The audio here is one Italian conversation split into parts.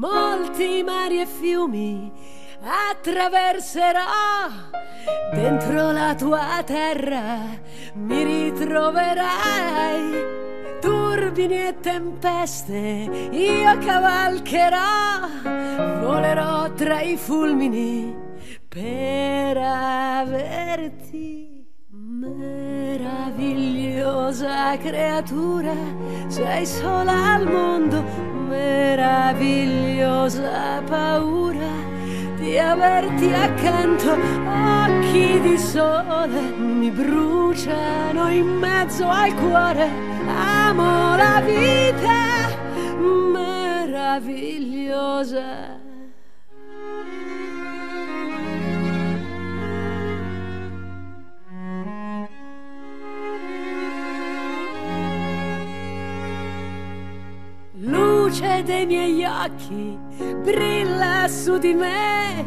molti mari e fiumi attraverserò. Dentro la tua terra mi ritroverai. Turbini e tempeste io cavalcherò. Volerò tra i fulmini per averti meravigliosa creatura sei sola al mondo meravigliosa paura di averti accanto, occhi di sole mi bruciano in mezzo al cuore, amo la vita meravigliosa. Luce dei miei occhi brilla su di me.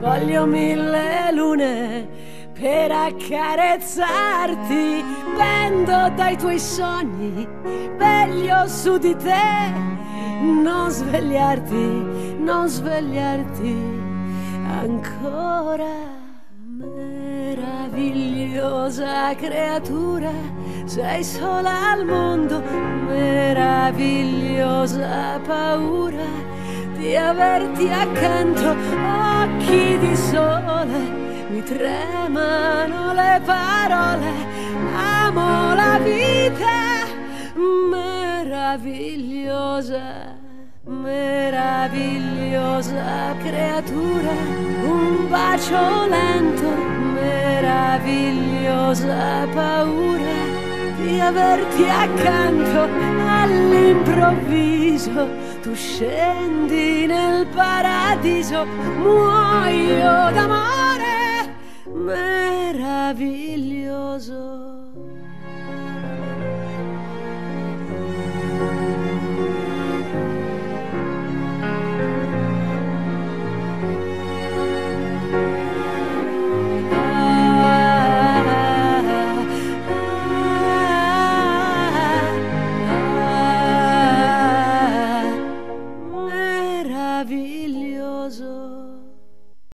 Voglio mille lune per accarezzarti. Pendo dai tuoi sogni, veglio su di te. Non svegliarti, non svegliarti ancora. Meravigliosa creatura, sei sola al mondo, meravigliosa paura di averti accanto, occhi di sole, mi tremano le parole, amo la vita meravigliosa meravigliosa creatura, un bacio lento, meravigliosa paura averti accanto all'improvviso. Tu scendi nel paradiso, muoio d'amore meraviglioso.